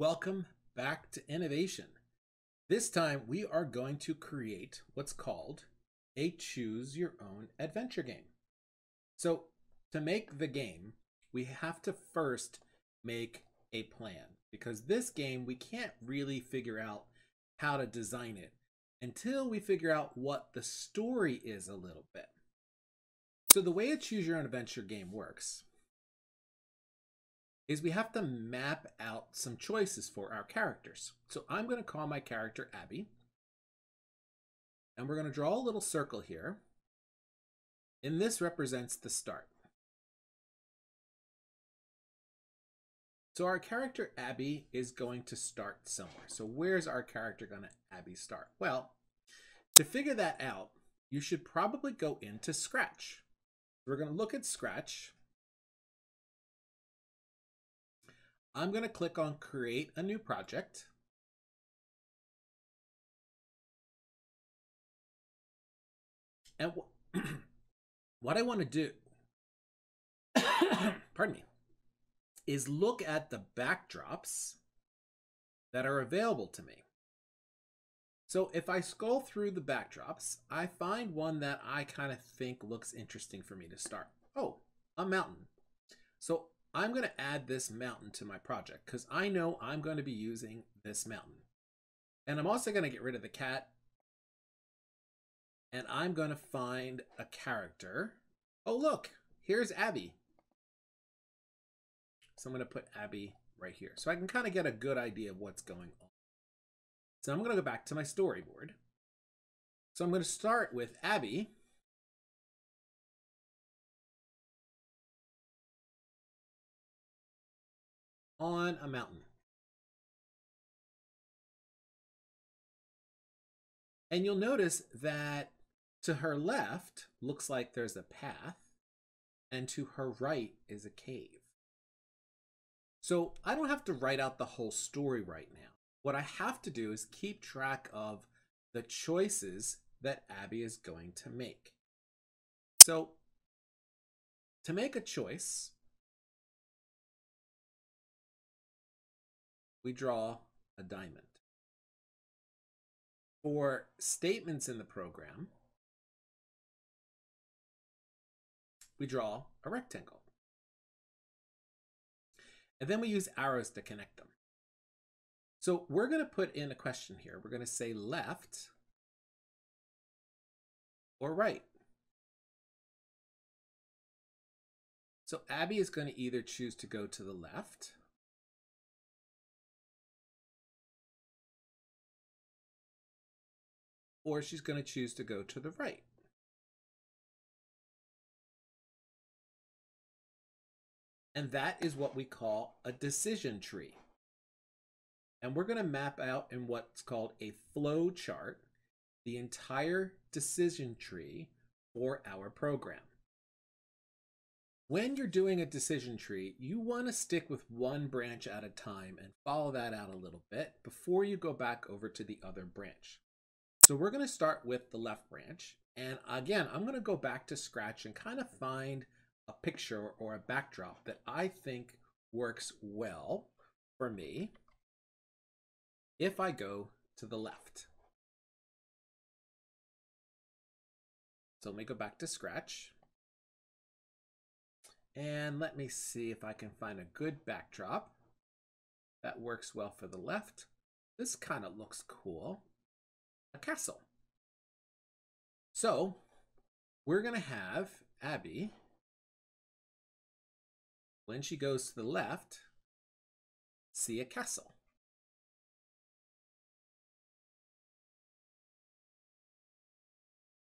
Welcome back to Innovation. This time we are going to create what's called a choose your own adventure game. So to make the game, we have to first make a plan because this game we can't really figure out how to design it until we figure out what the story is a little bit. So the way a choose your own adventure game works is we have to map out some choices for our characters. So I'm going to call my character Abby. And we're going to draw a little circle here. And this represents the start. So our character Abby is going to start somewhere. So where's our character going to Abby start? Well, to figure that out, you should probably go into Scratch. We're going to look at Scratch I'm going to click on create a new project. And what I want to do, pardon me, is look at the backdrops that are available to me. So if I scroll through the backdrops, I find one that I kind of think looks interesting for me to start. Oh, a mountain. So I'm going to add this mountain to my project because I know I'm going to be using this mountain. And I'm also going to get rid of the cat. And I'm going to find a character. Oh, look, here's Abby. So I'm going to put Abby right here. So I can kind of get a good idea of what's going on. So I'm going to go back to my storyboard. So I'm going to start with Abby. On a mountain. And you'll notice that to her left looks like there's a path, and to her right is a cave. So I don't have to write out the whole story right now. What I have to do is keep track of the choices that Abby is going to make. So to make a choice, we draw a diamond. For statements in the program, we draw a rectangle. And then we use arrows to connect them. So we're going to put in a question here. We're going to say left or right. So Abby is going to either choose to go to the left or she's going to choose to go to the right. And that is what we call a decision tree. And we're going to map out in what's called a flow chart the entire decision tree for our program. When you're doing a decision tree, you want to stick with one branch at a time and follow that out a little bit before you go back over to the other branch. So we're going to start with the left branch. And again, I'm going to go back to Scratch and kind of find a picture or a backdrop that I think works well for me if I go to the left. So let me go back to Scratch. And let me see if I can find a good backdrop that works well for the left. This kind of looks cool castle. So we're going to have Abby, when she goes to the left, see a castle.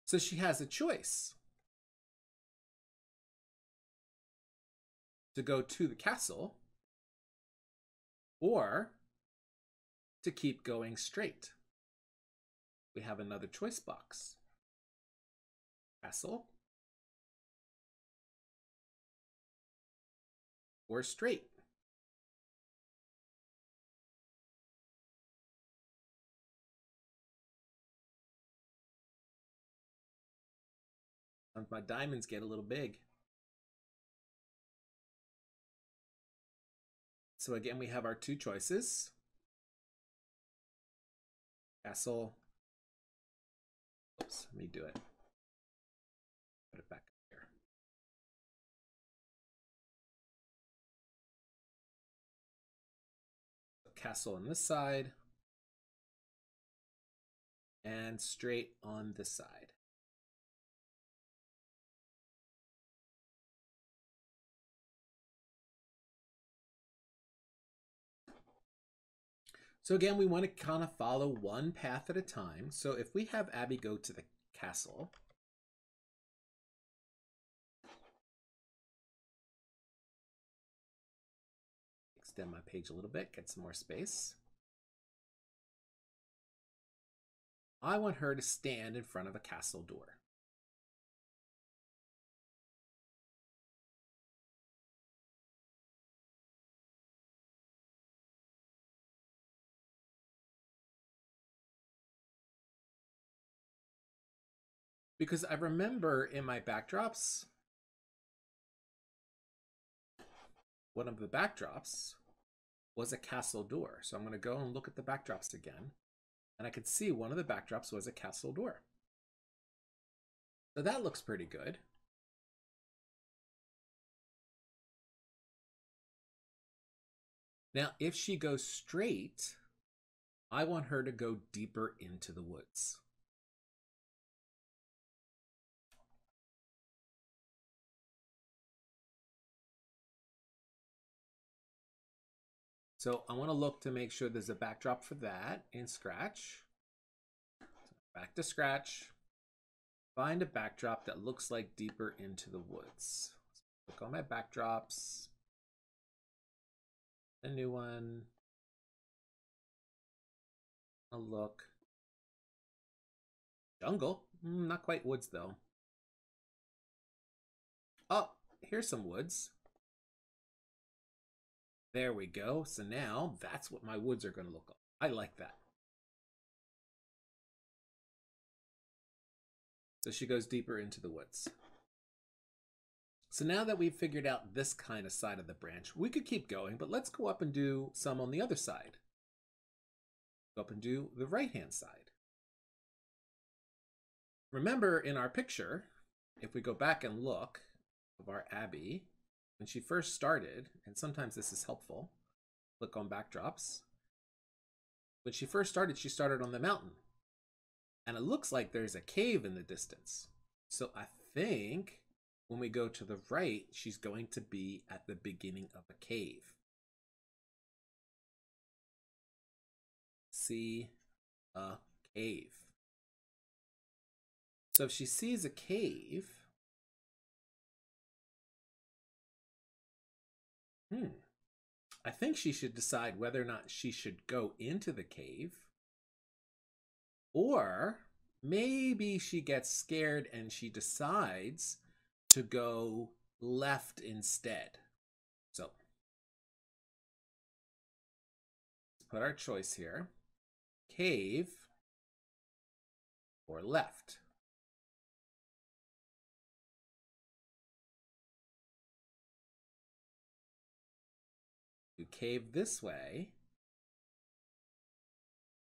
So she has a choice to go to the castle or to keep going straight we have another choice box. Castle or straight. My diamonds get a little big. So again, we have our two choices. castle. Oops, let me do it. Put it back here. Castle on this side. And straight on this side. So again, we want to kind of follow one path at a time. So if we have Abby go to the castle, extend my page a little bit, get some more space. I want her to stand in front of a castle door. Because I remember in my backdrops, one of the backdrops was a castle door. So I'm going to go and look at the backdrops again. And I could see one of the backdrops was a castle door. So that looks pretty good. Now, if she goes straight, I want her to go deeper into the woods. So I want to look to make sure there's a backdrop for that in Scratch. back to Scratch. Find a backdrop that looks like deeper into the woods. Look on my backdrops. A new one. A look. Jungle. Mm, not quite woods though. Oh, here's some woods. There we go. So now that's what my woods are going to look like. I like that. So she goes deeper into the woods. So now that we've figured out this kind of side of the branch, we could keep going, but let's go up and do some on the other side. Go up and do the right-hand side. Remember in our picture, if we go back and look of our Abby, when she first started, and sometimes this is helpful, click on backdrops. When she first started, she started on the mountain. And it looks like there's a cave in the distance. So I think when we go to the right, she's going to be at the beginning of a cave. See a cave. So if she sees a cave, Hmm. I think she should decide whether or not she should go into the cave. Or maybe she gets scared and she decides to go left instead. So let's put our choice here. Cave or left. Cave this way.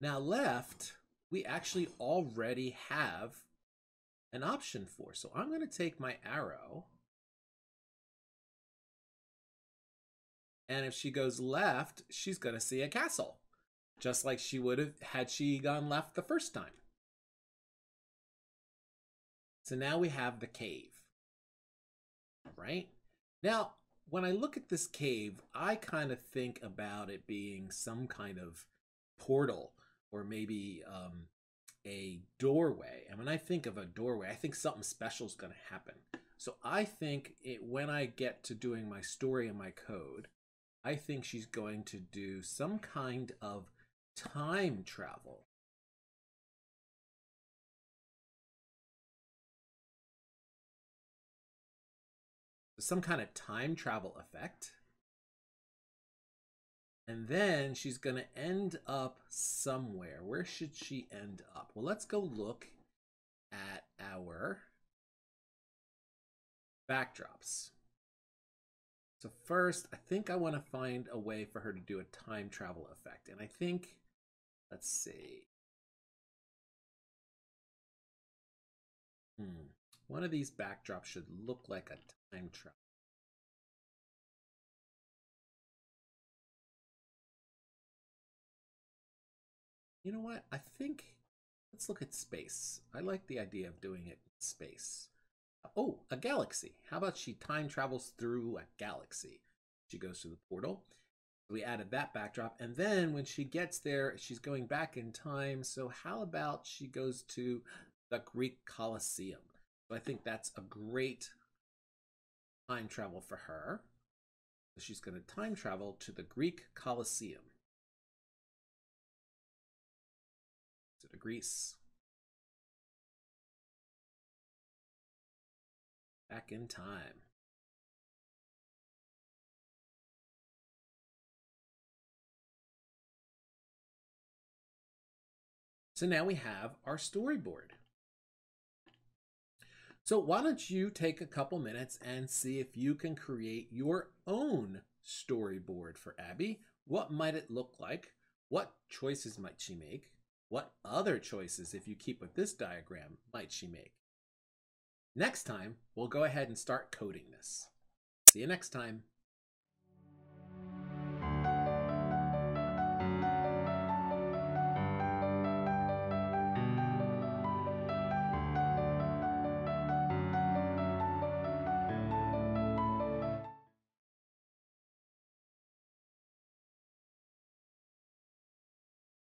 Now left, we actually already have an option for. So I'm going to take my arrow. And if she goes left, she's going to see a castle. Just like she would have had she gone left the first time. So now we have the cave. Right? Now, when I look at this cave, I kind of think about it being some kind of portal or maybe um, a doorway. And when I think of a doorway, I think something special is going to happen. So I think it, when I get to doing my story and my code, I think she's going to do some kind of time travel some kind of time travel effect. And then she's going to end up somewhere. Where should she end up? Well, let's go look at our backdrops. So first, I think I want to find a way for her to do a time travel effect. And I think, let's see. Hmm. One of these backdrops should look like a travel. You know what? I think let's look at space. I like the idea of doing it in space. Oh, a galaxy. How about she time travels through a galaxy? She goes through the portal. We added that backdrop. And then when she gets there, she's going back in time. So how about she goes to the Greek Colosseum? So I think that's a great time travel for her. She's going to time travel to the Greek Colosseum. To Greece. Back in time. So now we have our storyboard. So why don't you take a couple minutes and see if you can create your own storyboard for Abby? What might it look like? What choices might she make? What other choices, if you keep with this diagram, might she make? Next time, we'll go ahead and start coding this. See you next time.